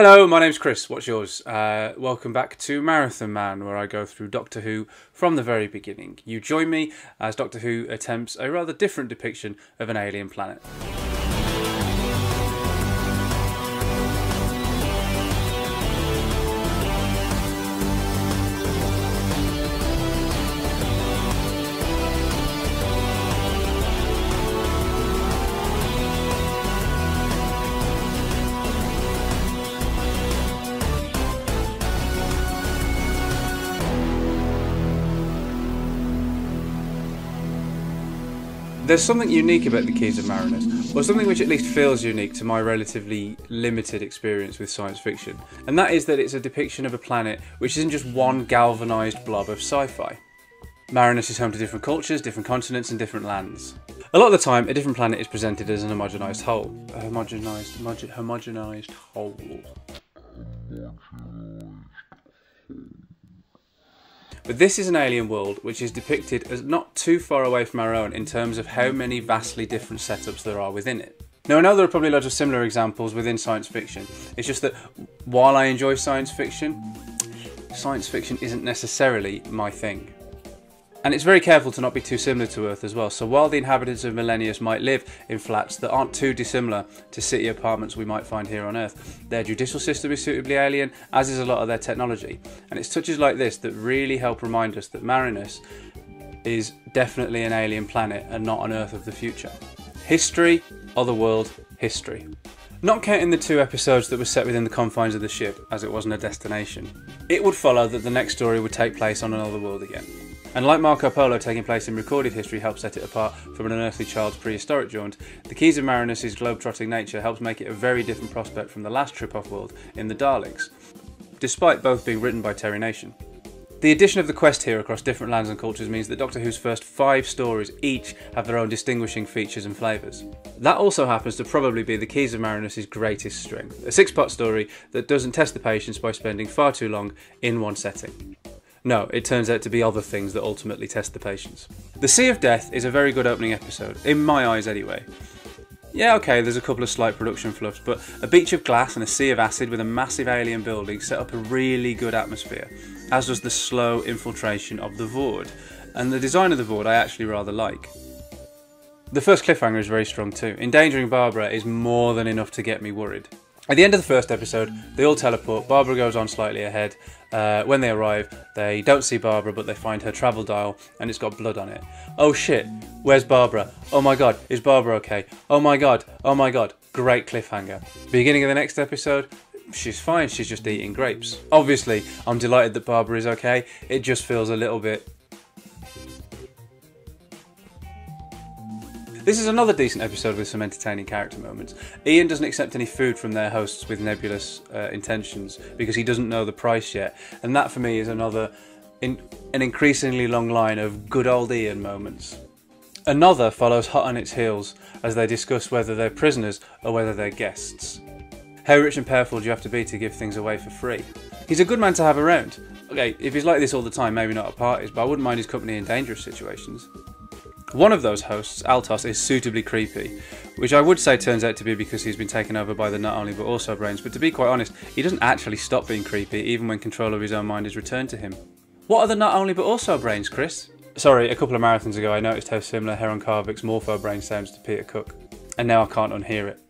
Hello, my name's Chris. What's yours? Uh, welcome back to Marathon Man, where I go through Doctor Who from the very beginning. You join me as Doctor Who attempts a rather different depiction of an alien planet. There's something unique about the Keys of Marinus, or something which at least feels unique to my relatively limited experience with science fiction, and that is that it's a depiction of a planet which isn't just one galvanised blob of sci fi. Marinus is home to different cultures, different continents, and different lands. A lot of the time, a different planet is presented as an homogenised whole. A homogenised, homogenised whole. But this is an alien world which is depicted as not too far away from our own in terms of how many vastly different setups there are within it. Now, I know there are probably loads of similar examples within science fiction. It's just that while I enjoy science fiction, science fiction isn't necessarily my thing. And it's very careful to not be too similar to Earth as well. So while the inhabitants of Millennius might live in flats that aren't too dissimilar to city apartments we might find here on Earth, their judicial system is suitably alien, as is a lot of their technology. And it's touches like this that really help remind us that Marinus is definitely an alien planet and not an Earth of the future. History, otherworld, history. Not counting the two episodes that were set within the confines of the ship, as it wasn't a destination, it would follow that the next story would take place on another world again. And like Marco Polo taking place in recorded history helps set it apart from an unearthly child's prehistoric jaunt, the Keys of Marinus' globe-trotting nature helps make it a very different prospect from the last trip-off world in the Daleks, despite both being written by Terry Nation. The addition of the quest here across different lands and cultures means that Doctor Who's first five stories each have their own distinguishing features and flavours. That also happens to probably be the Keys of Marinus' greatest strength, a six-part story that doesn't test the patience by spending far too long in one setting. No, it turns out to be other things that ultimately test the patience. The Sea of Death is a very good opening episode, in my eyes anyway. Yeah, okay, there's a couple of slight production fluffs, but a beach of glass and a sea of acid with a massive alien building set up a really good atmosphere, as does the slow infiltration of the Voord. And the design of the Voord I actually rather like. The first cliffhanger is very strong too. Endangering Barbara is more than enough to get me worried. At the end of the first episode, they all teleport. Barbara goes on slightly ahead. Uh, when they arrive, they don't see Barbara, but they find her travel dial and it's got blood on it. Oh shit, where's Barbara? Oh my god, is Barbara okay? Oh my god, oh my god. Great cliffhanger. Beginning of the next episode, she's fine, she's just eating grapes. Obviously, I'm delighted that Barbara is okay. It just feels a little bit This is another decent episode with some entertaining character moments. Ian doesn't accept any food from their hosts with nebulous uh, intentions because he doesn't know the price yet, and that for me is another, in, an increasingly long line of good old Ian moments. Another follows hot on its heels as they discuss whether they're prisoners or whether they're guests. How rich and powerful do you have to be to give things away for free? He's a good man to have around. Okay, if he's like this all the time, maybe not at parties, but I wouldn't mind his company in dangerous situations. One of those hosts, Altos, is suitably creepy, which I would say turns out to be because he's been taken over by the not only but also brains, but to be quite honest, he doesn't actually stop being creepy even when control of his own mind is returned to him. What are the not only but also brains, Chris? Sorry, a couple of marathons ago I noticed how similar Heron Carvic's Morpho brain sounds to Peter Cook, and now I can't unhear it.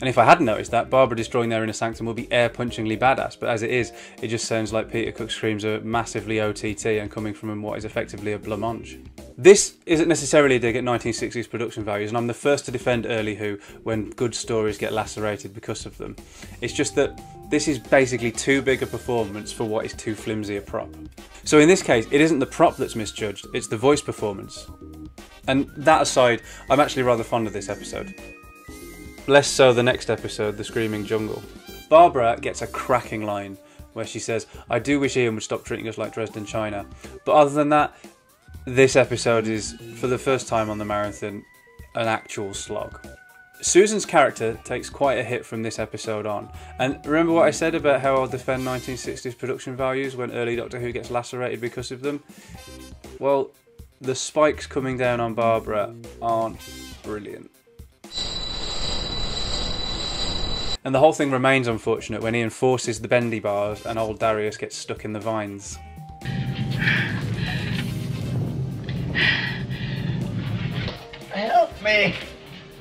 And if I hadn't noticed that, Barbara destroying their inner sanctum will be air-punchingly badass, but as it is, it just sounds like Peter Cook's screams are massively OTT and coming from what is effectively a blancmange. This isn't necessarily a dig at 1960s production values, and I'm the first to defend early Who when good stories get lacerated because of them. It's just that this is basically too big a performance for what is too flimsy a prop. So in this case, it isn't the prop that's misjudged, it's the voice performance. And that aside, I'm actually rather fond of this episode. Less so the next episode, The Screaming Jungle. Barbara gets a cracking line where she says, I do wish Ian would stop treating us like Dresden China. But other than that, this episode is, for the first time on the marathon, an actual slog. Susan's character takes quite a hit from this episode on. And remember what I said about how I'll defend 1960s production values when early Doctor Who gets lacerated because of them? Well, the spikes coming down on Barbara aren't brilliant. And the whole thing remains unfortunate when Ian forces the bendy bars and old Darrius gets stuck in the vines. Help me!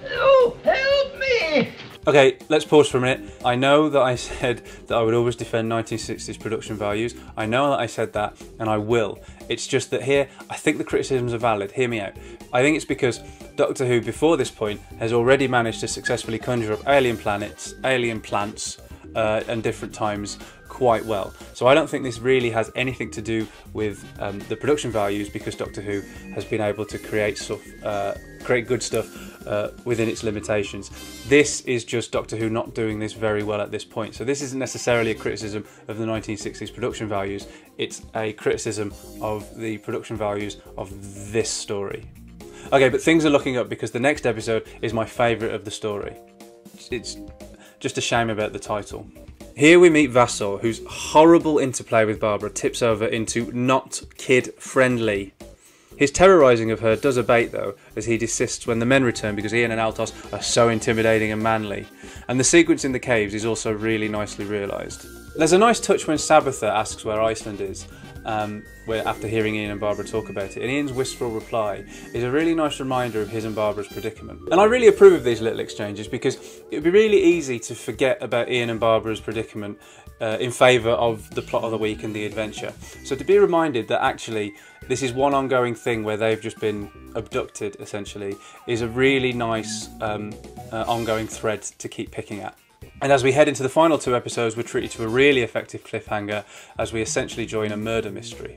Oh, help me! Okay, let's pause for a minute. I know that I said that I would always defend 1960s production values. I know that I said that, and I will. It's just that here, I think the criticisms are valid. Hear me out. I think it's because Doctor Who, before this point, has already managed to successfully conjure up alien planets, alien plants, uh, and different times quite well. So I don't think this really has anything to do with um, the production values because Doctor Who has been able to create stuff, uh, create good stuff uh, within its limitations. This is just Doctor Who not doing this very well at this point. So this isn't necessarily a criticism of the 1960s production values. It's a criticism of the production values of this story. Okay, but things are looking up because the next episode is my favourite of the story. It's just a shame about the title. Here we meet Vasor, whose horrible interplay with Barbara tips over into not kid friendly. His terrorising of her does abate though, as he desists when the men return because Ian and Altos are so intimidating and manly. And the sequence in the caves is also really nicely realised. There's a nice touch when Sabetha asks where Iceland is, um, where after hearing Ian and Barbara talk about it, and Ian's wistful reply is a really nice reminder of his and Barbara's predicament. And I really approve of these little exchanges because it would be really easy to forget about Ian and Barbara's predicament uh, in favour of the plot of the week and the adventure. So to be reminded that actually this is one ongoing thing where they've just been abducted essentially is a really nice um, uh, ongoing thread to keep picking at. And as we head into the final two episodes, we're treated to a really effective cliffhanger as we essentially join a murder mystery.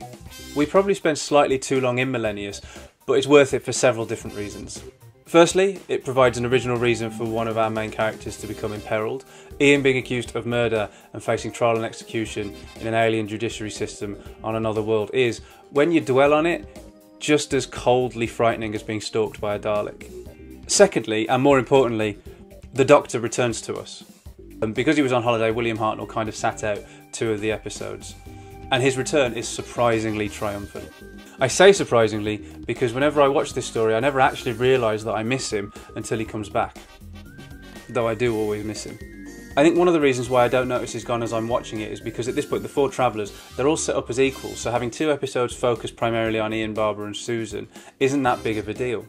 We probably spent slightly too long in Millennius, but it's worth it for several different reasons. Firstly, it provides an original reason for one of our main characters to become imperiled. Ian being accused of murder and facing trial and execution in an alien judiciary system on another world is, when you dwell on it, just as coldly frightening as being stalked by a Dalek. Secondly, and more importantly, the Doctor returns to us. And because he was on holiday, William Hartnell kind of sat out two of the episodes. And his return is surprisingly triumphant. I say surprisingly because whenever I watch this story, I never actually realise that I miss him until he comes back. Though I do always miss him. I think one of the reasons why I don't notice he's gone as I'm watching it is because at this point, the four travellers, they're all set up as equals, so having two episodes focused primarily on Ian, Barbara, and Susan isn't that big of a deal.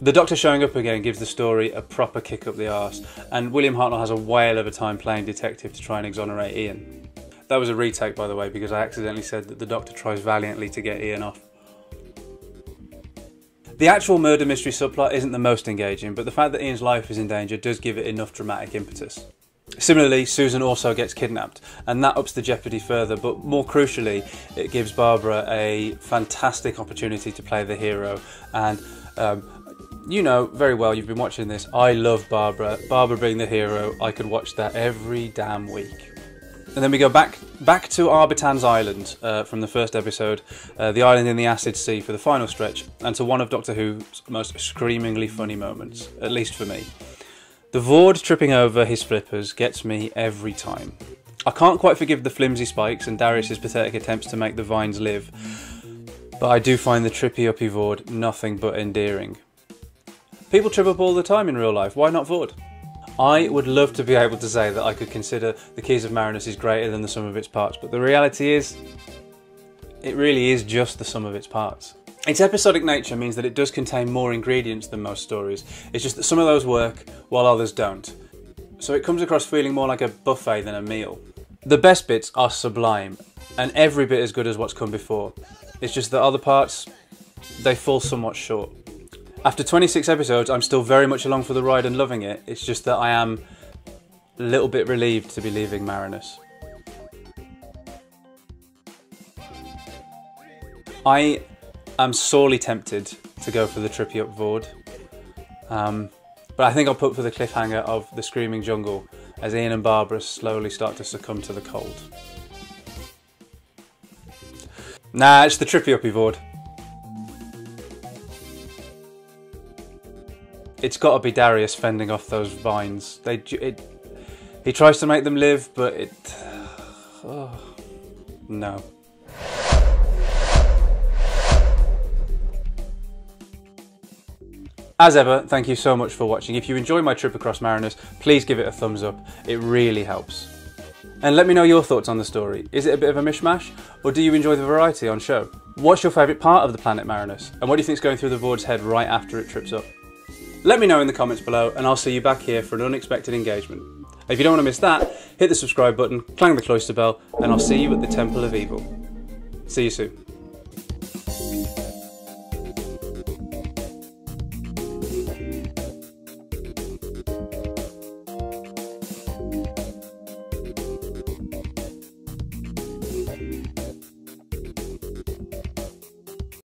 The Doctor showing up again gives the story a proper kick up the arse, and William Hartnell has a whale of a time playing detective to try and exonerate Ian. That was a retake, by the way, because I accidentally said that the Doctor tries valiantly to get Ian off. The actual murder mystery subplot isn't the most engaging, but the fact that Ian's life is in danger does give it enough dramatic impetus. Similarly, Susan also gets kidnapped, and that ups the jeopardy further, but more crucially, it gives Barbara a fantastic opportunity to play the hero and um, you know very well, you've been watching this. I love Barbara. Barbara being the hero, I could watch that every damn week. And then we go back back to Arbitan's Island uh, from the first episode, uh, the island in the acid sea for the final stretch, and to one of Doctor Who's most screamingly funny moments, at least for me. The Voord tripping over his flippers gets me every time. I can't quite forgive the flimsy spikes and Darrius's pathetic attempts to make the vines live, but I do find the trippy uppy Voord nothing but endearing. People trip up all the time in real life, why not Voord? I would love to be able to say that I could consider The Keys of Marinus is greater than the sum of its parts, but the reality is, it really is just the sum of its parts. Its episodic nature means that it does contain more ingredients than most stories, it's just that some of those work while others don't. So it comes across feeling more like a buffet than a meal. The best bits are sublime, and every bit as good as what's come before. It's just that other parts, they fall somewhat short. After 26 episodes, I'm still very much along for the ride and loving it. It's just that I am a little bit relieved to be leaving Marinus. I am sorely tempted to go for the trippy up Voord. Um, but I think I'll put for the cliffhanger of the Screaming Jungle as Ian and Barbara slowly start to succumb to the cold. Nah, it's the trippy uppy Voord. It's got to be Darrius fending off those vines. They, it, he tries to make them live, but it, oh, no. As ever, thank you so much for watching. If you enjoy my trip across Marinus, please give it a thumbs up. It really helps. And let me know your thoughts on the story. Is it a bit of a mishmash, or do you enjoy the variety on show? What's your favourite part of the planet Marinus, and what do you think is going through the Voord's head right after it trips up? Let me know in the comments below, and I'll see you back here for an unexpected engagement. If you don't want to miss that, hit the subscribe button, clang the cloister bell, and I'll see you at the Temple of Evil. See you soon.